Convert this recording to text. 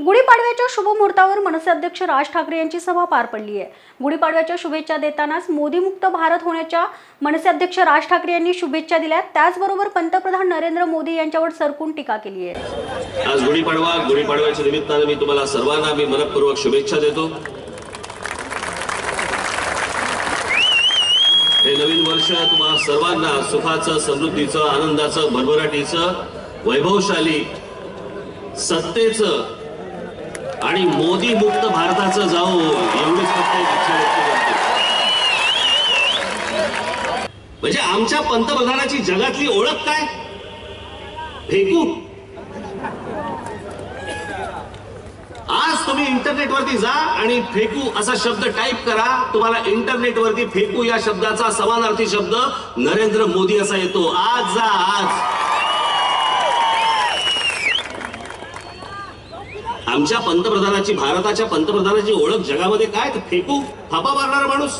गुढीपाडव्याच्या शुभ मुहूर्तावर मनसे अध्यक्ष राज ठाकरे यांची सभा पार पडली आहे. गुढीपाडव्याच्या शुभेच्छा देतानाच मोदीमुक्त भारत होण्याच्या मनसे अध्यक्ष राज ठाकरे यांनी शुभेच्छा दिल्या त्याचबरोबर पंतप्रधान नरेंद्र मोदी यांच्यावर सरकून टीका केली आहे. आज गुढीपाडवा गुढीपाडव्याच्या निमित्तानं मी तुम्हाला सर्वांना मी मनपूर्वक शुभेच्छा देतो. हे नवीन वर्ष तुम्हाला सर्वांना सुखाचं समृद्धीचं आनंदाचं भरभराटीचं वैभवशाली सत्तेचं आणि मोदी मुक्त भारताचं जाऊ एवढीच फक्त एक इच्छा व्यक्त करतो म्हणजे आमच्या पंतप्रधानाची जगातली ओळख काय? फेकू? आज तुम्ही इंटरनेटवरती जा आणि फेकू असा शब्द टाईप करा. तुम्हाला इंटरनेटवरती फेकू या शब्दाचा समानार्थी शब्द नरेंद्र मोदी असा येतो. आज जा आज. आमच्या पंतप्रधानाची भारताच्या पंतप्रधानाची ओळख जगामध्ये काय? तर फेकू थापा मारणारा माणूस.